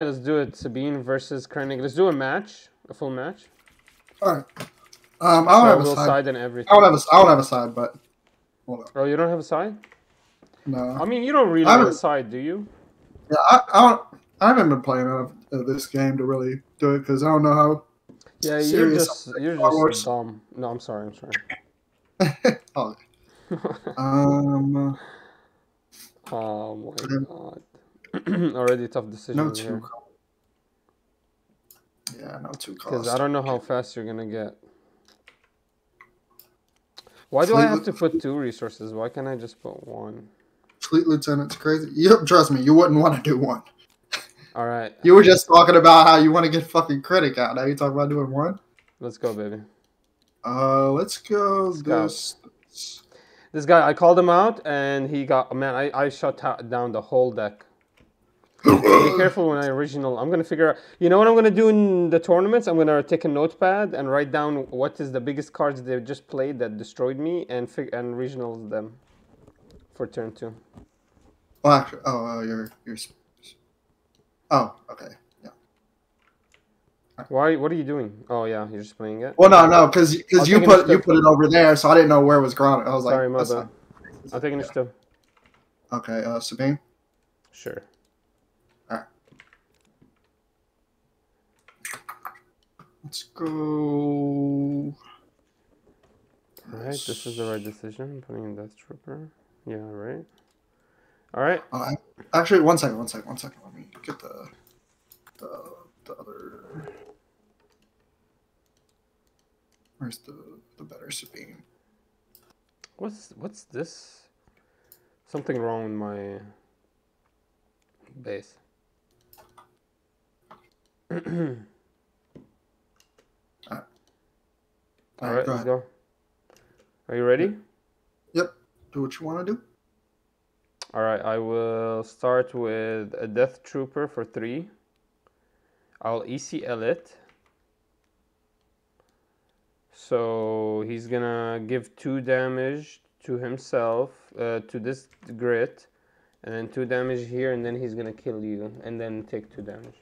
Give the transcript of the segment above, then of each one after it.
let's do it. Sabine versus Krennic. Let's do a match, a full match. All right. Um, I don't have a Double side. side and everything. I don't have a. I don't have a side, but hold on. Oh, you don't have a side? No. I mean, you don't really have a side, do you? Yeah, I, I don't. I haven't been playing enough of this game to really do it because I don't know how. Yeah, you're just you're just dumb. No, I'm sorry. I'm sorry. oh, um, oh my god. Already tough decision. no two. here. Yeah, no two Because. I don't know how fast you're gonna get. Why do I have to put two resources? Why can't I just put one? Fleet Lieutenant's crazy. You trust me, you wouldn't want to do one. All right, You were just talking about how you want to get fucking Krennic out. Now you talking about doing one. let's go, baby. Uh, let's go let's this. This guy, I called him out, and he got man. I I shut down the whole deck. Be careful when I original. I'm gonna figure out. You know what I'm gonna do in the tournaments? I'm gonna take a notepad and write down what is the biggest cards they just played that destroyed me, and fig- and regional them for turn two. Well, actually, oh, uh, you're you're. Oh, okay. Yeah. Why? What are you doing? Oh yeah, you're just playing it. Well, no, no, because because you put you put it over there, so I didn't know where it was Grana. I was like, Sorry, my that's bad. I'll take initiative. not- okay, uh, Sabine. Sure. Let's go. All right, this is the right decision. Putting in Death Trooper. Yeah, right. All right. Uh, actually, one second, one second, one second. Let me get the the the other. Where's the the better Sabine? What's what's this? Something wrong with my base. All right, go let's go. Are you ready? Yep. Do what you want to do. All right, I will start with a Death Trooper for three. I'll ECL it. So he's gonna give two damage to himself, uh, to this grit, and then two damage here, and then he's gonna kill you, and then take two damage.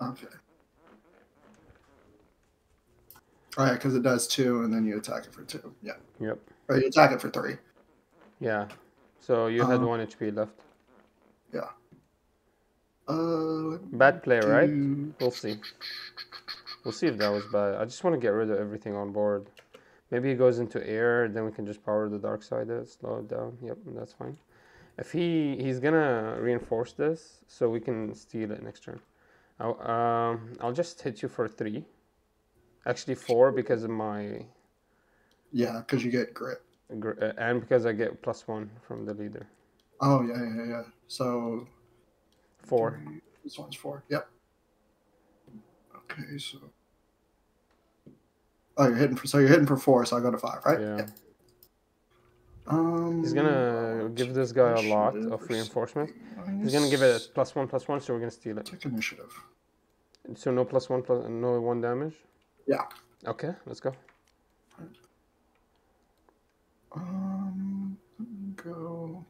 Okay. Oh yeah, because it does two, and then you attack it for two. Yeah. Yep. Or you attack it for three. Yeah. So you had Uh, one HP left. Yeah. Uh. Bad play, right? We'll see. We'll see if that was bad. I just want to get rid of everything on board. Maybe he goes into air, then we can just power the dark side, uh, slow it down. Yep, that's fine. If he he's gonna reinforce this, so we can steal it next turn. I'll, um, I'll just hit you for three. Actually, four because of my Yeah, because you get grit. uh, and because I get plus one from the leader. Oh yeah, yeah, yeah. So Four. three- This one's four. Yep. Okay, so. Oh, you're hitting for so you're hitting for four, so I go to five, right? Yeah. Um. He's gonna give this guy a lot of reinforcement. He's gonna give it a plus one, plus one, so we're gonna steal it. Take initiative. So no plus one, plus no one damage. Yeah. Okay, let's go. Um. Go.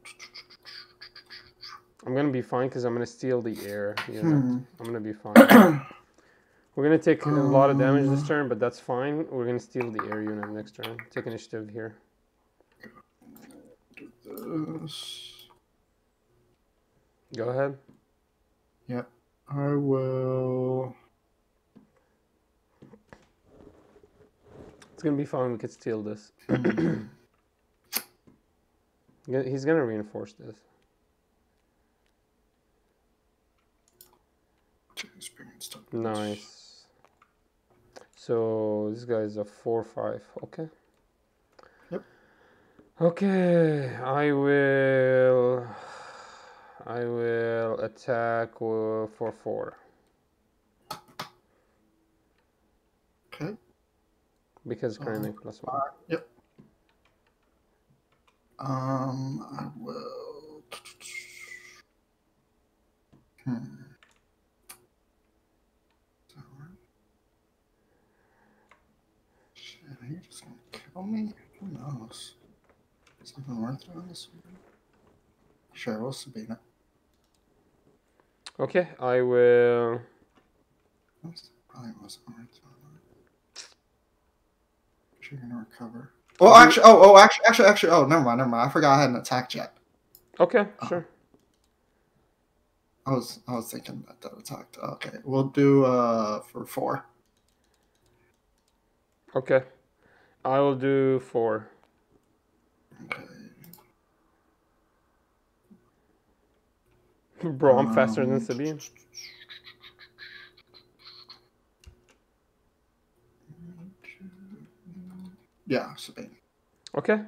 I'm gonna be fine because I'm gonna steal the air. You know? Hmm. I'm gonna be fine. We're gonna take a lot of damage this Um. turn, but that's fine. We're gonna steal the air unit next turn. Take initiative here. Do this. Go ahead. Yeah, I will. Gonna be fine. We could steal this. He's gonna reinforce this. Nice. So this guy is a four five. Okay. Yep. Okay, I will. I will attack uh, for four Okay. Because currently plus one. Alright, Yep. Um, I will. Hmm. Is? Shit, are you just gonna kill me? Who knows? Something worth doing this? Sure, we'll Sabina. Okay, I will. Probably wasn't right. You're gonna recover. Oh, actually, oh, oh, actually, actually, actually, oh, never mind, never mind. I forgot I had an attack jet. Okay, sure. I was, I was thinking that that attacked. Okay, we'll do uh for four. Okay, I will do four. Okay. Bro, I'm faster than Um, Sabine. Yeah, Sabine. Okay,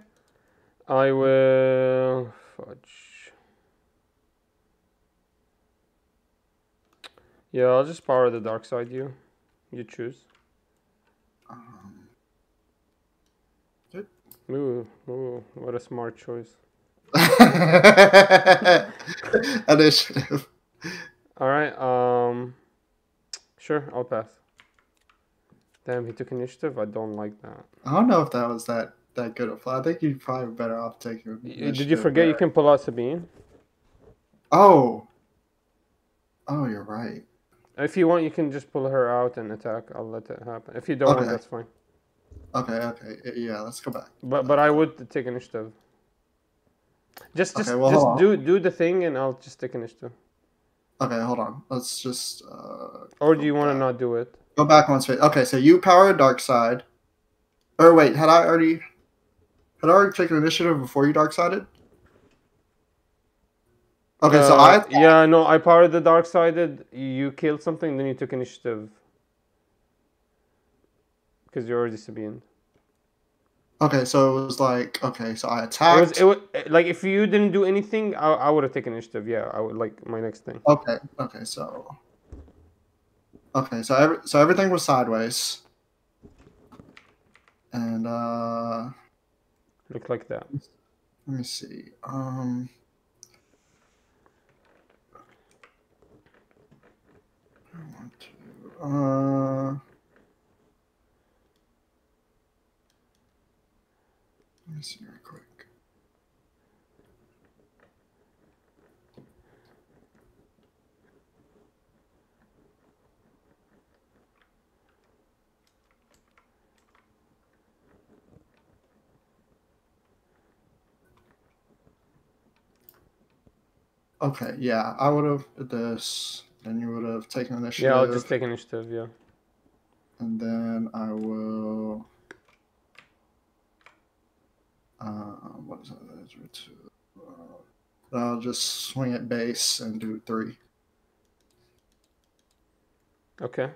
I will fudge. Yeah, I'll just power the dark side. You, you choose. Um, Ooh, ooh, what a smart choice. initiative. All right. Um. Sure, I'll pass. Damn, he took initiative. I don't like that. I don't know if that was that that good of I think you're probably better off taking. Did you forget you can pull out Sabine? Oh. Oh, you're right. If you want, you can just pull her out and attack. I'll let that happen. If you don't want, that's fine. Okay, okay, yeah. Let's go back. But but I would take initiative. Just just Okay, well, just do do the thing and I'll just take initiative. Okay, hold on. Let's just uh, Or do you want to not do it? Go back one space. Okay, so you power a dark side. Or wait, had I already had I already taken initiative before you dark sided? Okay, so Uh, I yeah no I powered the dark sided. You killed something, then you took initiative. Because you're already Sabine. okay, so it was like okay, so I attacked. It was, it was like if you didn't do anything, I, I would have taken initiative. Yeah, I would like my next thing. Okay, okay, so okay, so every, so everything was sideways, and uh, Look like that. let me see. Um, I want to. Uh, let me see real quick. Okay, yeah, I would have this. Then you would have taken initiative. Yeah, I'll just take initiative. Yeah. and then I will. Uh, what is that? That's two. Uh, I'll just swing at base and do three, Okay.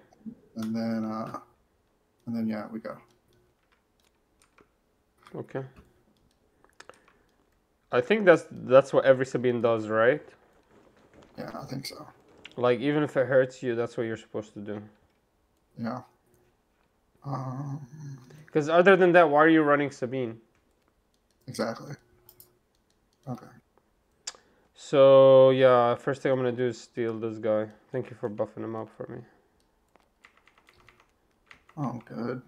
and then uh, and then yeah, we go. Okay. I think that's that's what every Sabine does, right? Yeah, I think so. Like even if it hurts you, that's what you're supposed to do. Yeah. Um, Because other than that, why are you running Sabine? exactly. Okay. So yeah, first thing I'm gonna do is steal this guy. Thank you for buffing him up for me. Oh, good.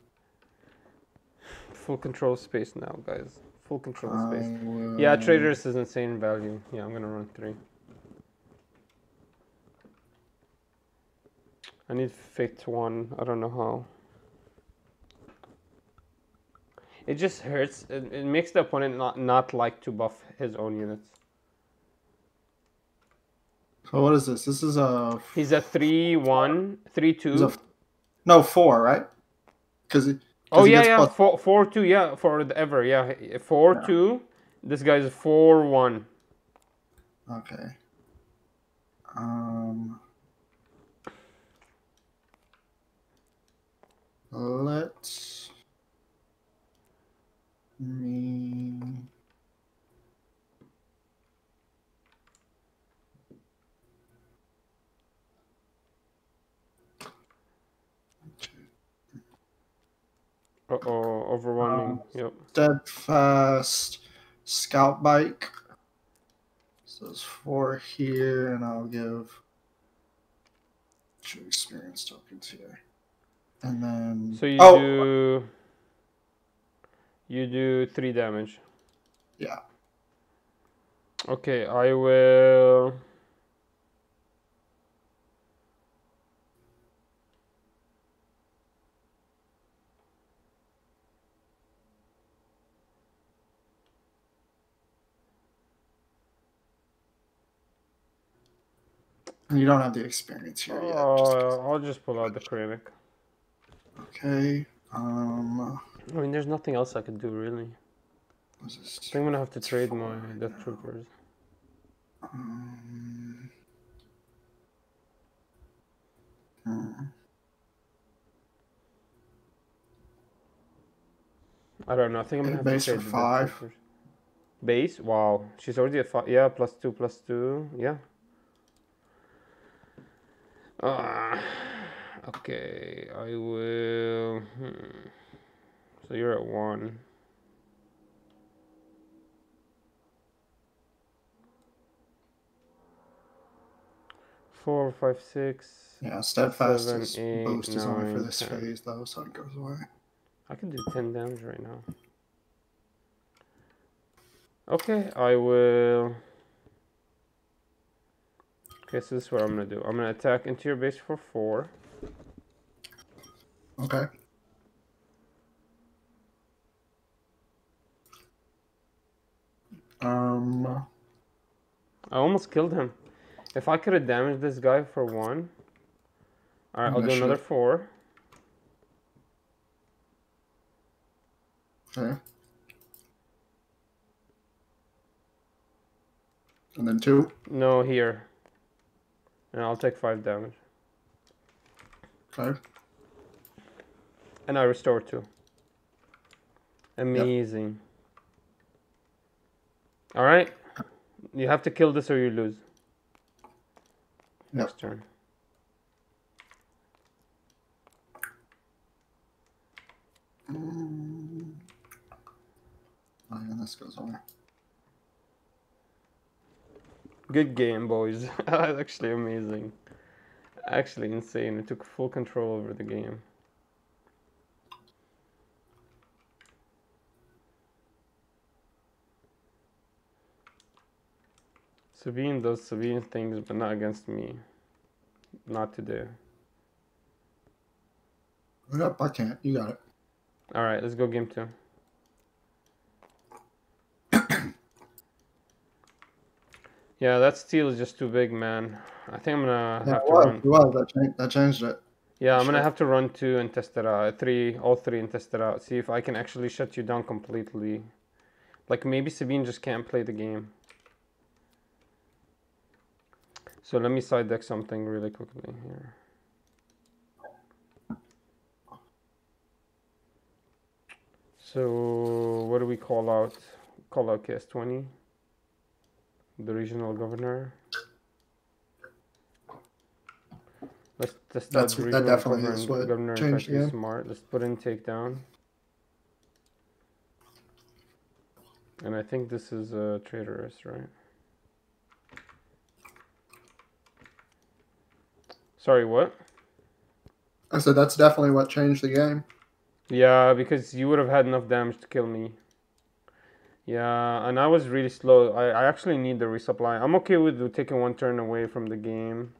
Full control space now, guys. Full control I space. will... Yeah, Traitorous is insane value. Yeah, I'm gonna run three. I need fit one. I don't know how. It just hurts. It, it makes the opponent not not like to buff his own units. So what is this? This is a. He's a three one, three two. A no four, right? Because oh yeah, yeah, plus- four four two. Yeah, for the ever. Yeah, four Yeah. two. This guy's four one. Okay. Um. Let's me. Uh oh, overwhelming. Yep. Steadfast scout bike. So there's four here, and I'll give two experience tokens here. And then So you oh do you do three damage. yeah, Okay, I will you don't have the experience here yet. Oh, just- I'll just pull out the Krennic. okay. Um, I mean, there's nothing else I could do really. I think I'm gonna have to trade my Death Troopers. Um, hmm. I don't know. I think I'm gonna have Base to for trade the Death five. Base? Wow, she's already at five. Yeah, plus two, plus two. Yeah. Uh, okay, I will. Hmm. So you're at one. Four, five, six. Yeah, steadfast Seven, is eight, boost is only for this 10. phase though, so it goes away. I can do 10 damage right now. Okay, I will. Okay, so this is what I'm gonna do. I'm gonna attack into your base for 4. Okay. Um, I almost killed him. If I could have damaged this guy for 1. Alright, I'll do another 4. okay. And then two. No, here. And I'll take 5 damage. Okay. And I restore 2. Amazing. Alright. You have to kill this or you lose. Yep. Next turn. Mm. Oh, yeah, this goes away. Good game, boys. Actually amazing. Actually insane. It took full control over the game. Sabine does Sabine things, but not against me. Not today. Yep, I can't. You got it. Alright, let's go game two. Yeah, that steel is just too big, man. I think I'm gonna Yeah, have to was. run. It was. That, changed, that changed it. Yeah, I'm gonna have to run two and test it out. Three, all three, and test it out. See if I can actually shut you down completely. Like maybe Sabine just can't play the game. So let me side deck something really quickly here. So what do we call out? Call out KS20. The regional governor. Let's That's- the that definitely governor, is what governor changed try to be the game. smart. Let's put in takedown. And I think this is a traitorous, right? Sorry, what? I said that's definitely what changed the game. Yeah, because you would have had enough damage to kill me. Yeah, and I was really slow. I, I actually need the resupply. I'm okay with taking one turn away from the game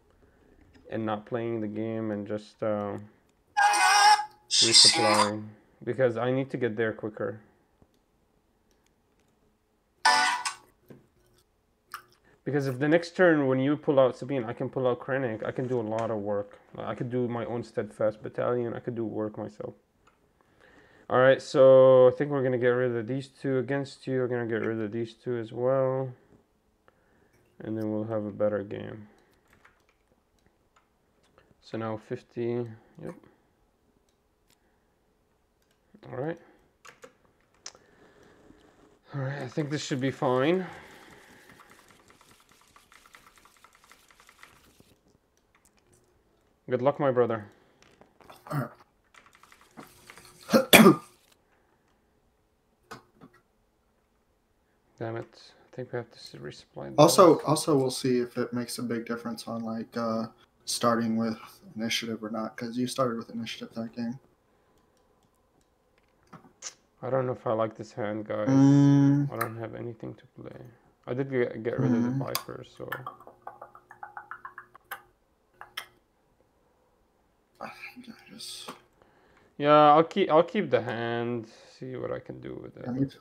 and not playing the game and just uh, resupplying because I need to get there quicker. Because if the next turn when you pull out Sabine, I can pull out Krennic, I can do a lot of work. I could do my own steadfast battalion. I could do work myself. All right, so I think we're gonna get rid of these two against you. We're gonna get rid of these two as well, and then we'll have a better game. So now 50. Yep. All right. All right. I think this should be fine. Good luck, my brother. Alright. Damn it. I think we have to resupply. Also, also we'll see if it makes a big difference on like uh, starting with initiative or not, because you started with initiative that game. I don't know if I like this hand, guys. Mm, I don't have anything to play. I did get, get rid of the Mhm. Viper, so. I think I just Yeah, I'll keep I'll keep the hand. See what I can do with it. I need to.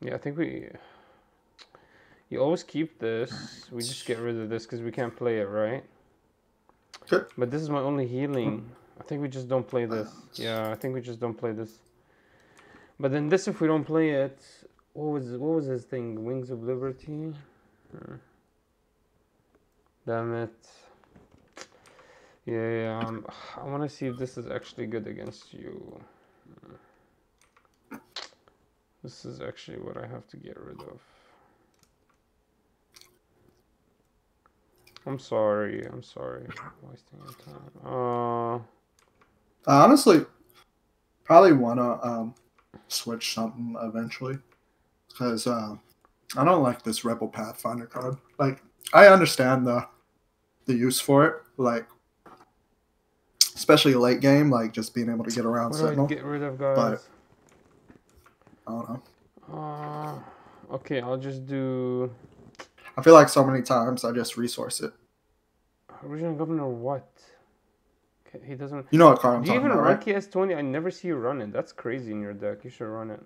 Yeah, I think we. You always keep this. We just get rid of this because we can't play it, right? Good. But this is my only healing. I think we just don't play this. Yeah, I think we just don't play this. But then this, if we don't play it, what was what was his thing? Wings of Liberty. Hmm. Damn it. Yeah, yeah. Um, I want to see if this is actually good against you. This is actually what I have to get rid of. I'm sorry. I'm sorry. I'm wasting your time. Uh, honestly probably want to um, switch something eventually because uh, I don't like this Rebel Pathfinder card. Like, I understand the the use for it, like especially late game, like just being able to get around what Sentinel. get rid of, guys? I don't know. Uh, okay, I'll just do I feel like so many times I just resource it. regional governor. What? Okay, he doesn't. You know what card I'm Do you even about, run right? KS20? I never see you run it. That's crazy in your deck. You should run it.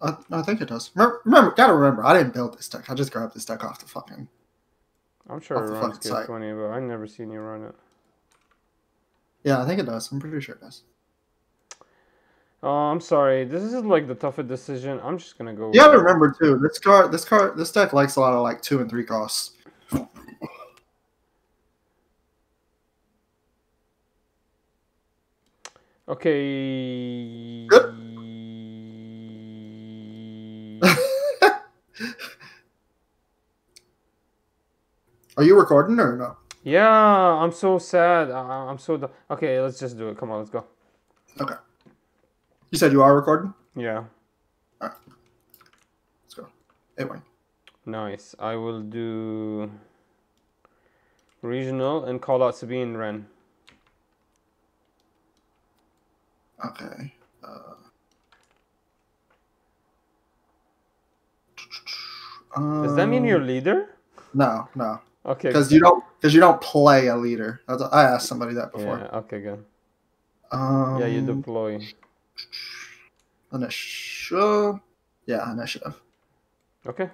I, I think it does. Remember, remember, gotta remember, I didn't build this deck. I just grabbed this deck off the fucking. I'm sure it runs fucking site. KS20, but I never seen you run it. Yeah, I think it does. I'm pretty sure it does. Oh, I'm sorry. This is like the toughest decision. I'm just gonna go. You gotta remember too. This card, this card, this deck likes a lot of like two and three costs. Okay. Are you recording or no? yeah, I'm so sad. I- I'm so. Okay, let's just do it. Come on, let's go. Okay. You said you are recording. Yeah, All right. Let's go. Anyway, nice. I will do regional and call out Sabine Wren. okay. Uh, Does that mean you're leader? No, no, Okay. because you don't because you don't play a leader. I asked somebody that before. Yeah. Okay. Good. Um, Yeah, you deploy. Initiative. Yeah, initiative. Okay.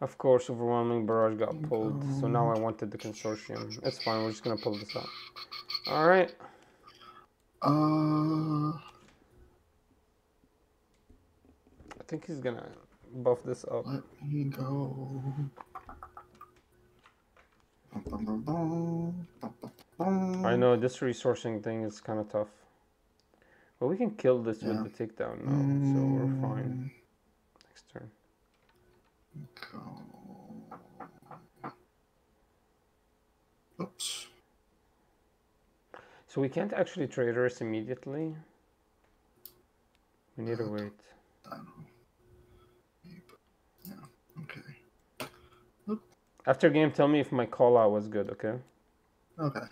Of course, overwhelming barrage got pulled, so now I wanted the consortium. It's fine. We're just gonna pull this out. All right. Uh, I think he's gonna buff this up. let me go. I know this resourcing thing is kind of tough, but we can kill this Yeah. with the takedown now, so we're fine. Mm, Next turn. Go. Oops. So we can't actually Traitorous immediately. We need to wait. Yeah. Okay. After game, tell me if my call out was good. Okay. Okay.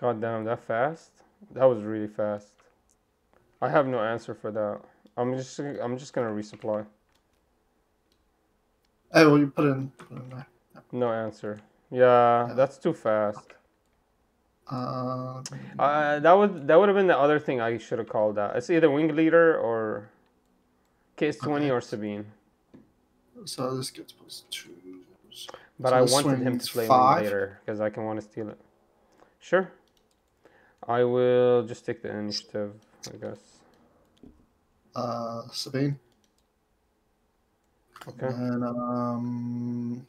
God damn, that fast? That was really fast. I have no answer for that. I'm just I'm just gonna resupply. Hey, well, you put in, put in there. No answer. Yeah, Yeah. that's too fast. Uh, Uh, that would that would have been the other thing I should have called that. It's either wing leader or case twenty Okay. or Sabine. so this gets plus two. But So I wanted him to play five? wing later because I can want to steal it. Sure. I will just take the initiative, I guess. Uh, Sabine. Okay. And um,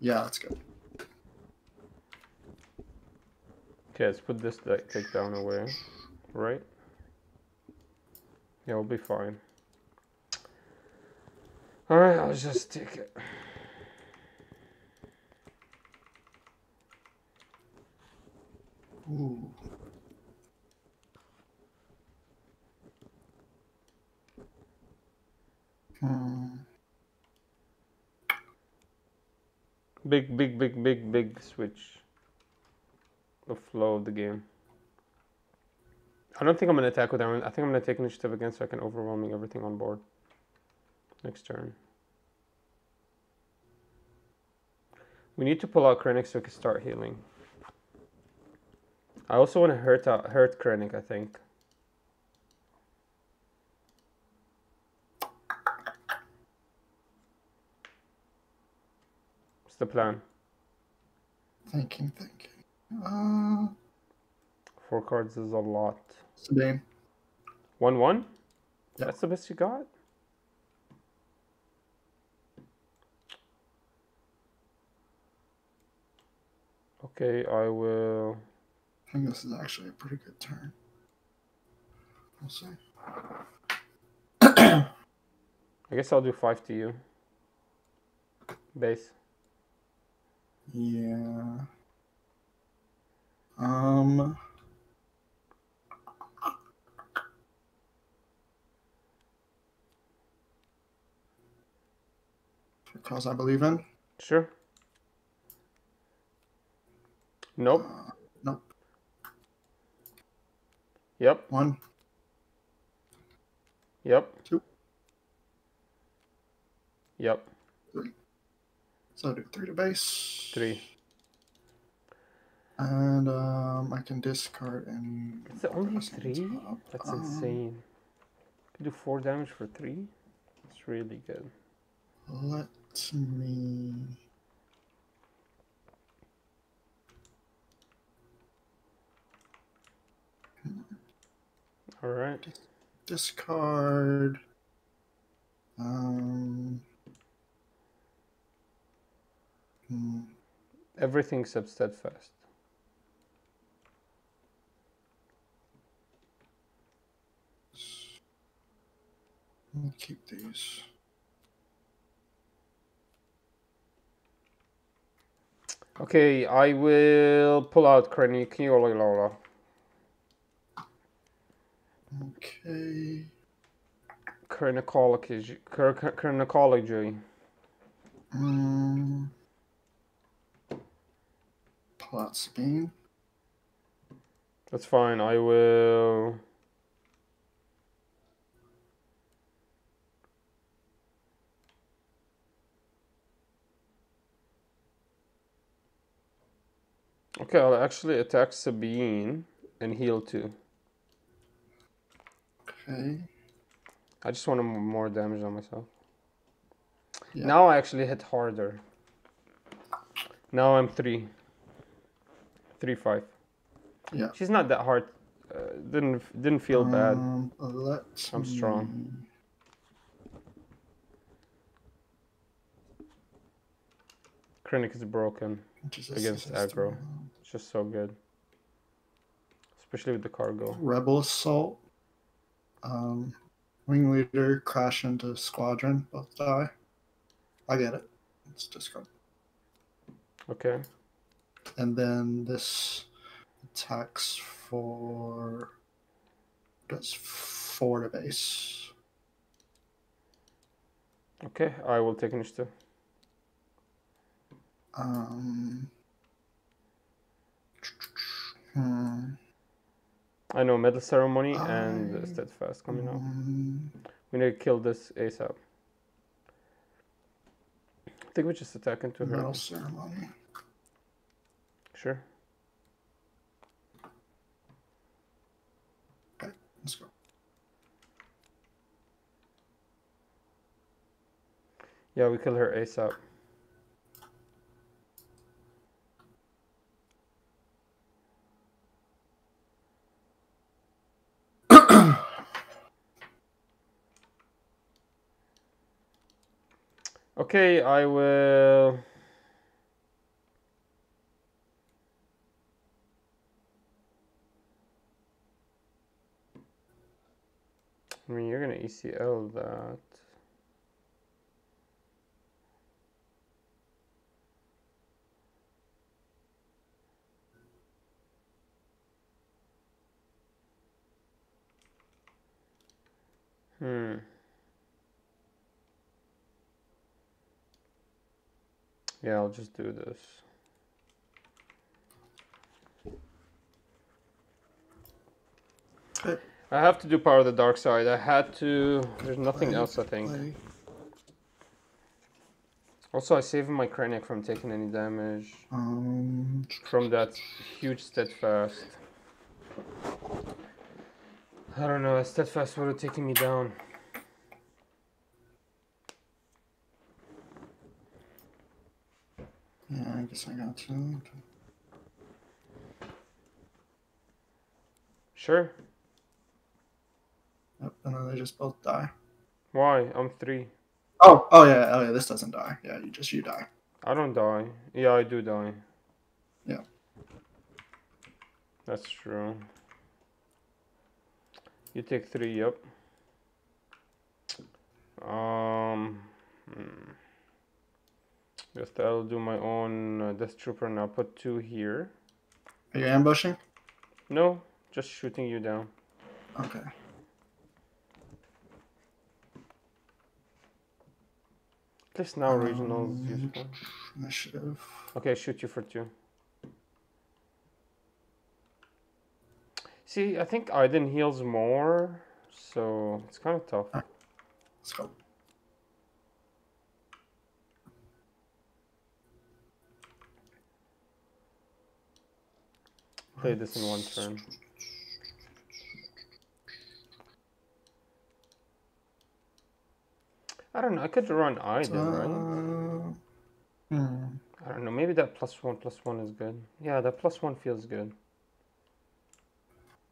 yeah, that's good. Okay, let's put this like, takedown away. Right? Yeah, we'll be fine. Alright, I'll just take it. Ooh. Hmm. Big, big, big, big, big switch. The flow of the game. I don't think I'm gonna attack with Aaron. I think I'm gonna take initiative again so I can overwhelming everything on board. Next turn. We need to pull out Krennic so we can start healing. I also want to hurt out, hurt Krennic, I think. What's the plan? Thinking, thinking. Uh, Four cards is a lot. Sabine. One one? Yeah. That's the best you got? Okay, I will. I think this is actually a pretty good turn. We'll see. I guess I'll do five to you. Base. Yeah. Um. Because I believe in. Sure. Nope. Uh, nope. Yep. One. Yep. Two. Yep. Three. So I do three to base. Three. And um, I can discard any. Is it only three? That's Um, insane. Can do four damage for three? It's really good. Let me. Alright. discard. Um. hmm, Everything except steadfast. I'll keep these. Okay, I will pull out Krennic Lola. Okay. Chronicology. Chronicology. Um. Pull out That's fine. I will. Okay, I'll actually attack Sabine and heal too. Okay. I just want more damage on myself. Yeah. Now I actually hit harder. Now I'm three. Three five. Yeah. She's not that hard. Uh, didn't didn't feel bad. Um, let I'm strong. Krennic is broken. Against aggro. It's just so good. Especially with the cargo. Rebel assault. Um, wing leader crash into squadron. Both die. I get it. It's discard. Okay. And then this attacks for does four to base. Okay, I will take an initiative. Um. Hmm. I know medal ceremony and I- the steadfast coming up. um, We need to kill this ASAP. I think we just attack into her. Medal ceremony. Sure. Let's go. Yeah, we kill her ASAP. Okay, I will. I mean, you're gonna ECL that. Yeah, I'll just do this. I have to do Power of the Dark Side. I had to. There's nothing Play, else, I think. play. Also, I saved my Krennic from taking any damage Um, from that huge steadfast. I don't know, a steadfast would have taken me down. I got to. Sure. Yep, and then they just both die. Why? I'm three. Oh, oh yeah, oh yeah. This doesn't die. Yeah, you just you die. I don't die. Yeah, I do die. Yeah. That's true. You take three, yep. Um, hmm. Guess I'll do my own uh, Death Trooper and I'll put two here. Are you ambushing? No, just shooting you down. Okay. At least now regionals Um, useful. Initiative. Okay, shoot you for two. See, I think Iden heals more, so it's kind of tough. Let's go. Play this in one turn. I don't know. I could run right? Uh, hmm. I don't know. Maybe that plus one plus one is good. Yeah, that plus one feels good.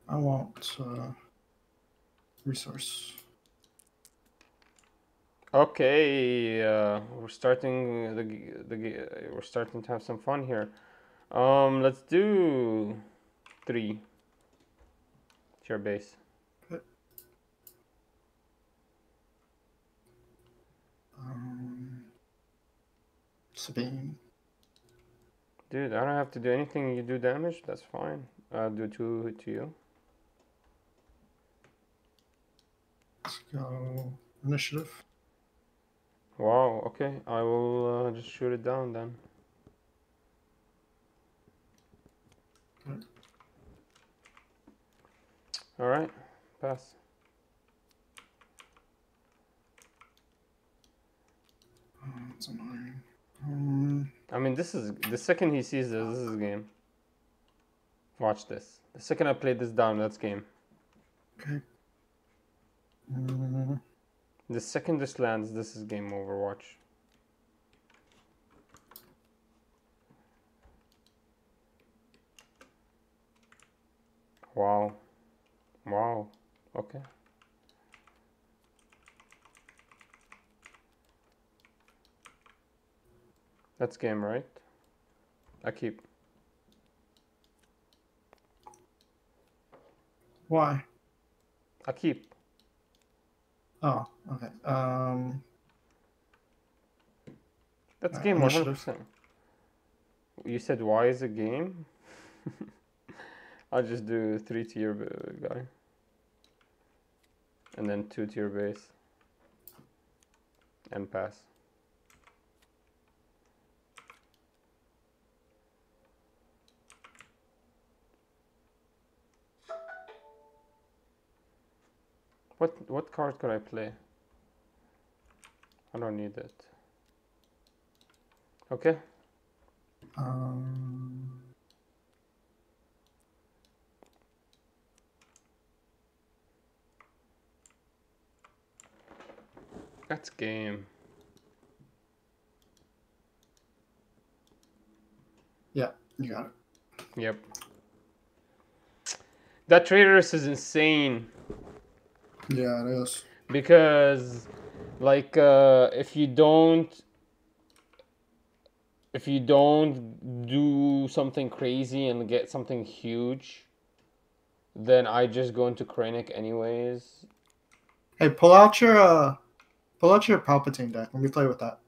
I want uh, resource. Okay, uh, we're starting the the we're starting to have some fun here. Um, let's do three. To your base. Um, Sabine. Dude, I don't have to do anything. You do damage. That's fine. I'll do two to you. Let's go. Initiative. Wow. Okay, I will uh, just shoot it down then. Good. All right, pass. Um, I mean, this is the second he sees this. This is game. Watch this. The second I play this down, that's game. okay. Uh, The second this lands, this is game over. Watch. Wow. Okay. That's game, right? I keep. why? I keep. Oh, okay. Um, That's Uh, game initiative. 100%. You said why is a game? I'll just do three tier b- guy. And then two to your base. And pass. What what card could I play? I don't need it. Okay. um, That's game. yeah, you got it. Yep. That Traitorous is insane Yeah, it is. because, like, uh, if you don't, if you don't do something crazy and get something huge, then I just go into Krennic anyways. Hey, pull out your uh, pull out your Palpatine deck. Let me play with that.